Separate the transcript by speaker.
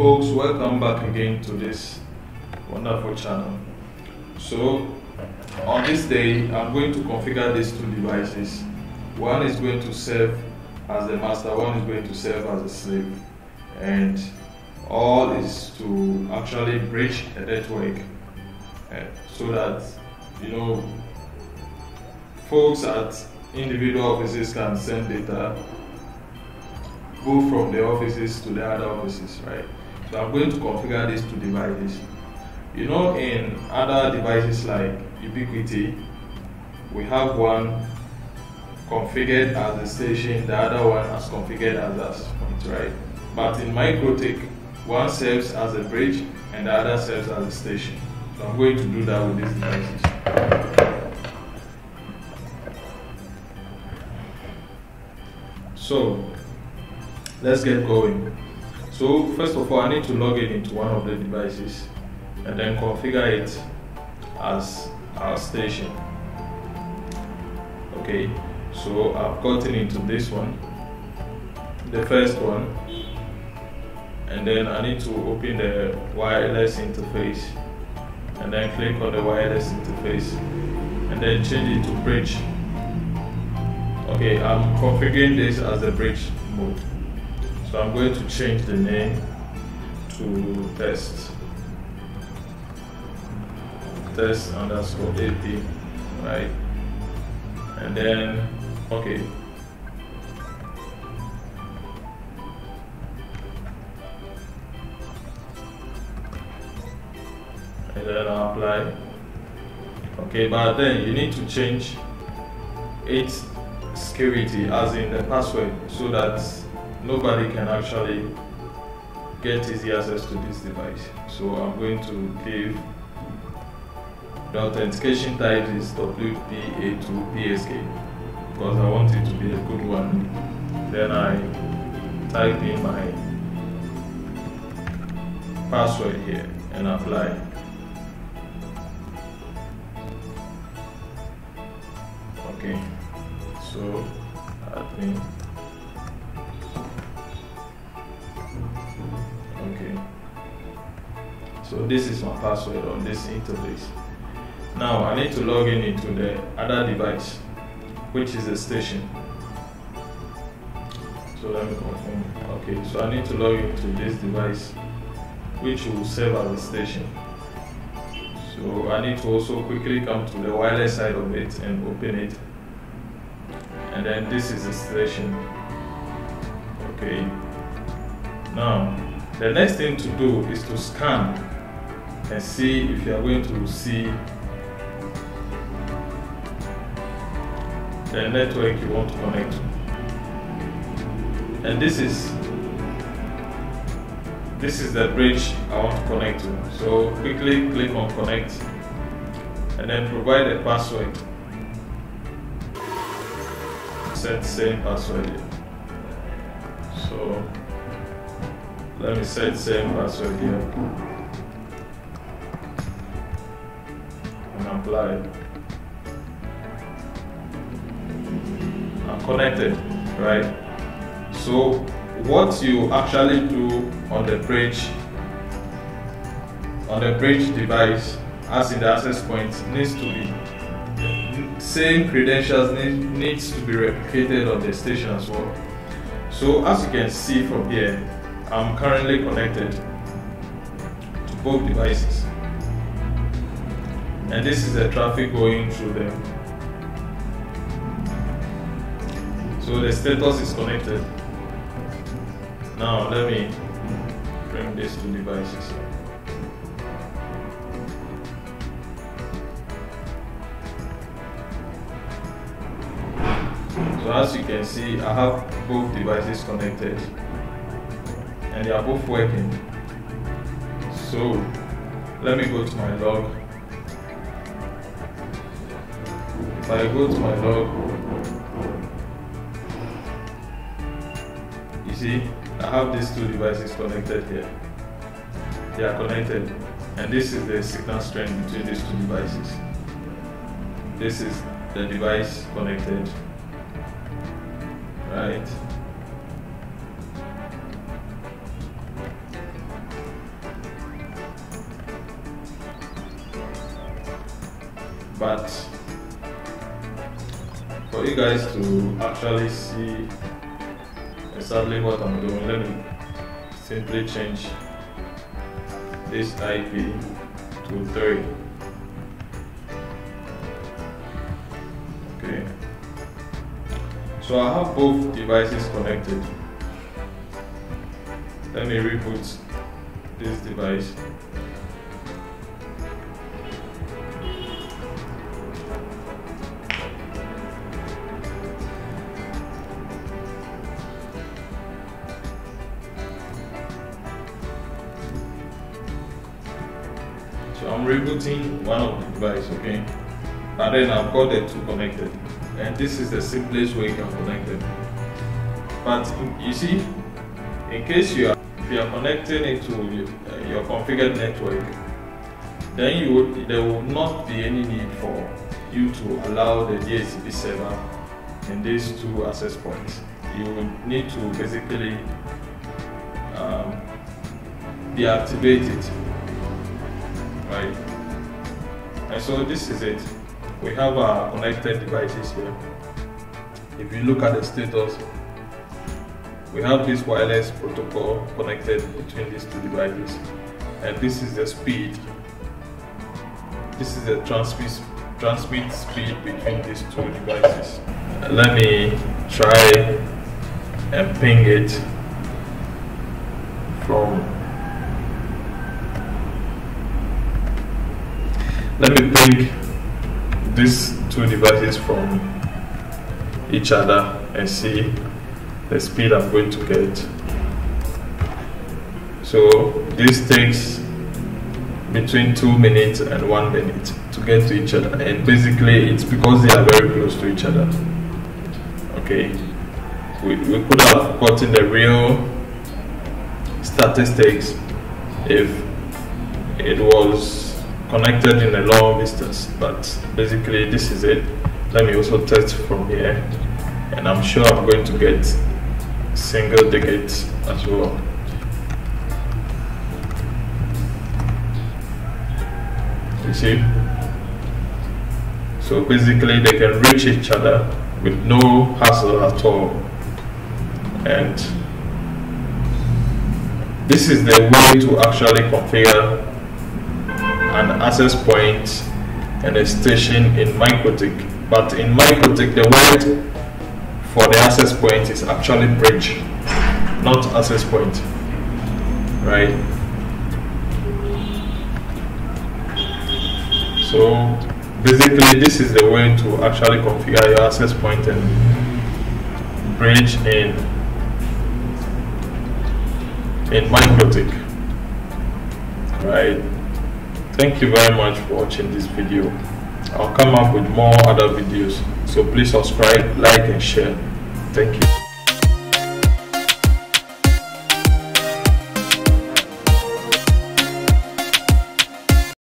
Speaker 1: folks welcome back again to this wonderful channel. So on this day i'm going to configure these two devices. One is going to serve as the master one is going to serve as a slave. And all is to actually bridge a network uh, so that you know folks at individual offices can send data go from the offices to the other offices right so i'm going to configure these two devices. You know in other devices like ubiquiti we have one configured as a station the other one is configured as a point right? But in MikroTik one serves as a bridge and the other serves as a station. So i'm going to do that with these devices. So let's get going so first of all i need to log in into one of the devices and then configure it as our station. Okay so i've gotten into this one the first one and then i need to open the wireless interface and then click on the wireless interface and then change it to bridge. Okay i'm configuring this as a bridge mode so i'm going to change the name to test. Test underscore ap right? And then okay. And then I'll apply. Okay but then you need to change its security as in the password so that nobody can actually get easy access to this device. So I'm going to give the authentication type is WPA2PSK because I want it to be a good one. Then I type in my password here and apply. Okay so admin so this is my password on this interface. Now I need to log in into the other device which is the station. So let me confirm. Okay so I need to log into this device which will serve as a station. So I need to also quickly come to the wireless side of it and open it. And then this is the station. Okay. Now the next thing to do is to scan and see if you are going to see the network you want to connect to. And this is this is the bridge I want to connect to. So quickly click on connect and then provide a password. Set same password here. So let me set same password here and apply I'm connected right? So what you actually do on the bridge on the bridge device as in the access point needs to be same credentials need, needs to be replicated on the station as well. So as you can see from here I'm currently connected to both devices and this is the traffic going through them. So the status is connected. Now let me bring these two devices. So as you can see I have both devices connected. And they are both working. So let me go to my log My I go to my log. You see, I have these two devices connected here. They are connected. And this is the signal strength between these two devices. This is the device connected. Right? But for you guys to actually see exactly what I'm doing. Let me simply change this IP to 3 okay. So I have both devices connected. Let me reboot this device So I'm rebooting one of the devices, okay? And then I've got the two connected. And this is the simplest way you can connect them. But you see, in case you are, if you are connecting it to your configured network, then you would, there will not be any need for you to allow the DHCP server in these two access points. You would need to basically um, deactivate it right? And so this is it. We have our connected devices here. If you look at the status, we have this wireless protocol connected between these two devices. And this is the speed. This is the transmit, transmit speed between these two devices. Let me try and ping it from let me ping these two devices from each other and see the speed I'm going to get. So this takes between two minutes and one minute to get to each other and basically it's because they are very close to each other. Okay, we, we could have gotten the real statistics if it was connected in a long distance but basically this is it. Let me also test from here and I'm sure I'm going to get single digits as well. You see? So basically they can reach each other with no hassle at all. And this is the way to actually configure an access point and a station in MikroTik. But in MikroTik, the word for the access point is actually bridge, not access point, right? So basically, this is the way to actually configure your access point and bridge in in MikroTik, right? Thank you very much for watching this video. I'll come up with more other videos. So please subscribe, like and share. Thank you.